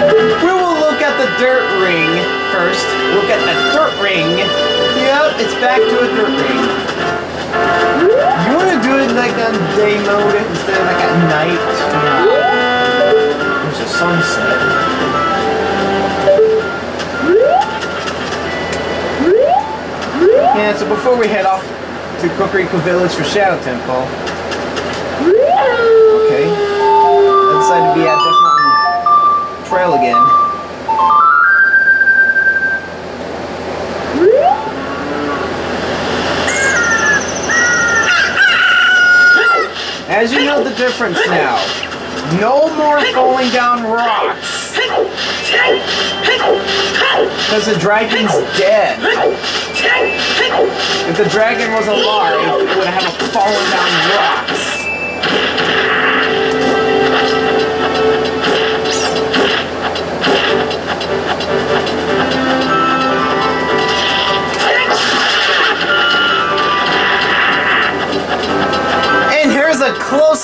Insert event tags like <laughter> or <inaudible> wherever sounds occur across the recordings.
We will look at the dirt ring first. Look at the dirt ring. Yep, it's back to a dirt ring. You want to do it like on day mode instead of like at night? Yeah. There's a sunset. Yeah, so before we head off to Kakariko Village for Shadow Temple, okay, I decided to be at Mountain Trail again. As you know the difference now, no more falling down rocks. Because the dragon's dead. If the dragon was alive, it would have fallen down rocks.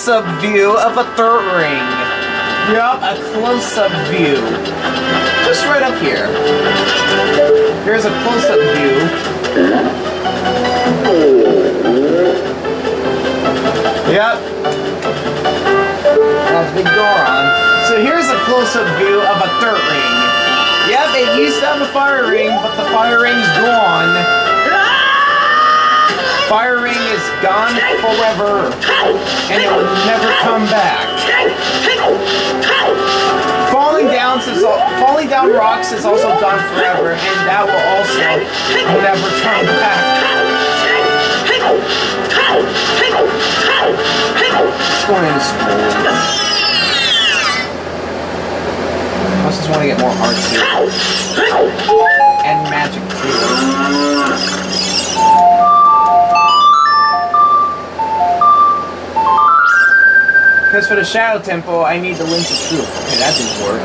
Close-up view of a third ring. Yup, a close-up view. Just right up here. Here's a close-up view. Yep. That's Big Goron. So here's a close-up view of a third ring. Yep, it used to have a fire ring, but the fire ring's gone. Fire ring is gone forever, and it will never come back. Falling down is falling down rocks is also gone forever, and that will also never come back. Let's go into school. I just want to get more artsy and magic too. Because for the Shadow Temple, I need the Lens of Truth. Okay, that didn't work.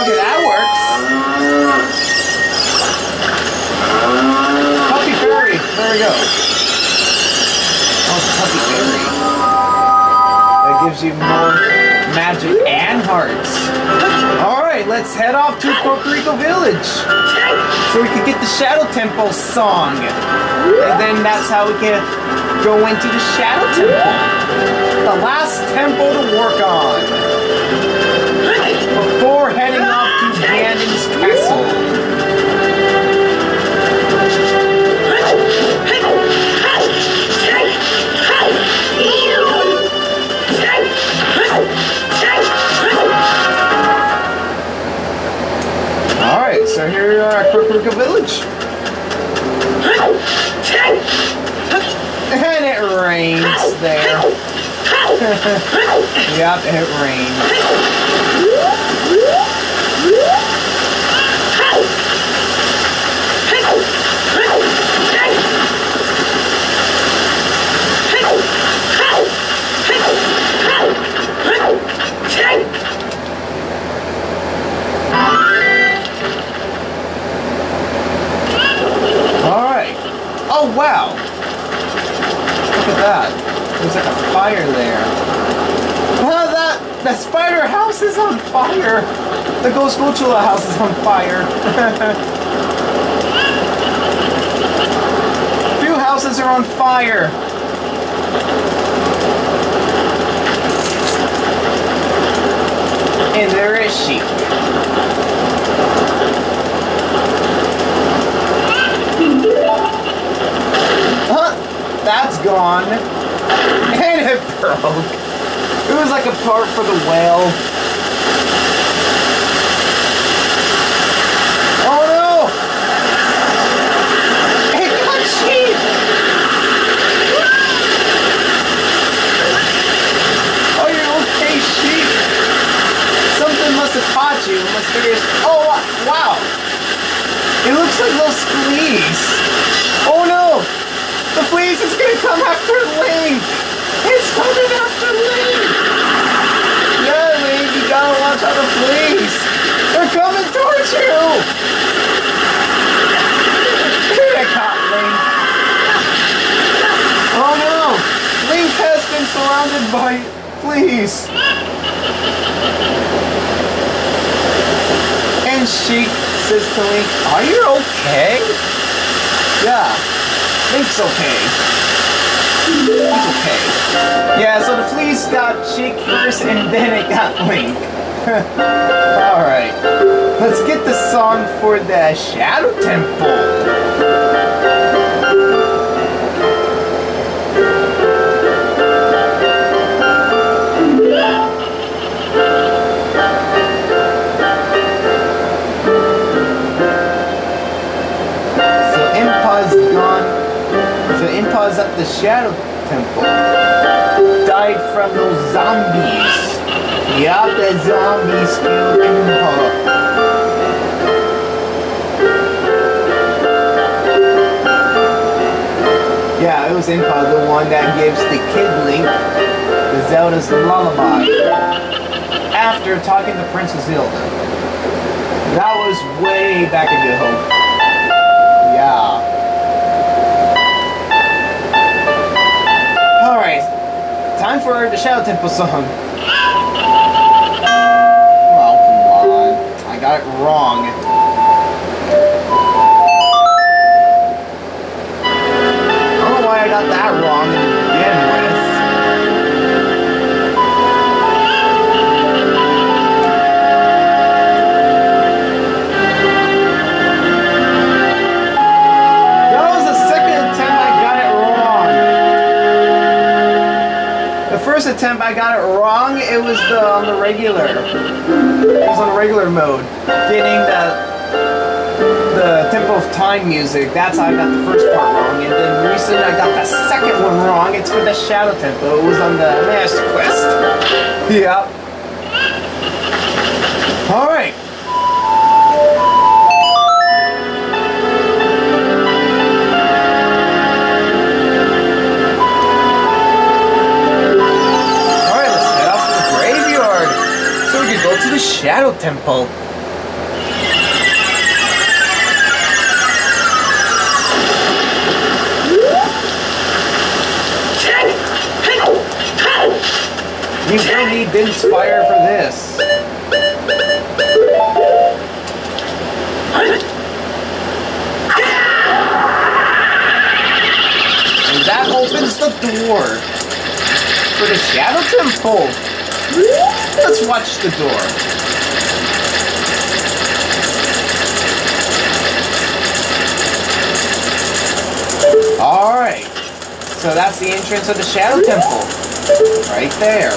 Okay, that works. Puffy Fairy. There we go. Oh, Puffy Fairy. That gives you more magic and hearts. Alright, let's head off to Kakariko Village. So we can get the Shadow Temple song. And then that's how we can go into the Shadow Temple. The last temple to work on. Before are at Kakariko Village. <laughs> And it rains there. <laughs> yep, it rains. <laughs> Alright. Oh, wow. Look at that. There's like a fire there. Oh, that spider house is on fire. The Ghost Gochula house is on fire. <laughs> Few houses are on fire. And there is she. Huh? That's gone. And it broke. It was like a part for the whale. Oh no! It got Sheik! Oh, you're okay, Sheik. Something must have caught you. Mysterious. Oh, wow. It looks like those fleas. Oh no! The fleas is gonna come after Link! It's coming after Link! Yeah, Link, you gotta watch out the fleas! They're coming towards you! They caught Link. Oh no! Link has been surrounded fleas. And she says to Link, Are you okay? Yeah, Link's okay. He's okay. Yeah, so the fleas got Sheik first and then it got Link. <laughs> Alright. Let's get the song for the Shadow Temple. The Shadow Temple. Died from those zombies. Yup, the zombies killed Impa. Yeah, it was Impa, the one that gives the kid Link the Zelda's lullaby after talking to Princess Zelda. That was way back ago. Yeah. Time for the Shadow Temple song. Oh, come on. I got it wrong. I don't know why I got that wrong attempt I got it wrong, it was the on the regular. It was on the regular mode. Getting the the Temple of Time music, that's how I got the first part wrong. And then recently I got the second one wrong. It's for the Shadow Temple. It was on the Master Quest. <laughs> Alright. Alright, go to the Shadow Temple. We will need Din's fire for this. And that opens the door for the Shadow Temple. Let's watch the door. Alright. So that's the entrance of the Shadow Temple. Right there.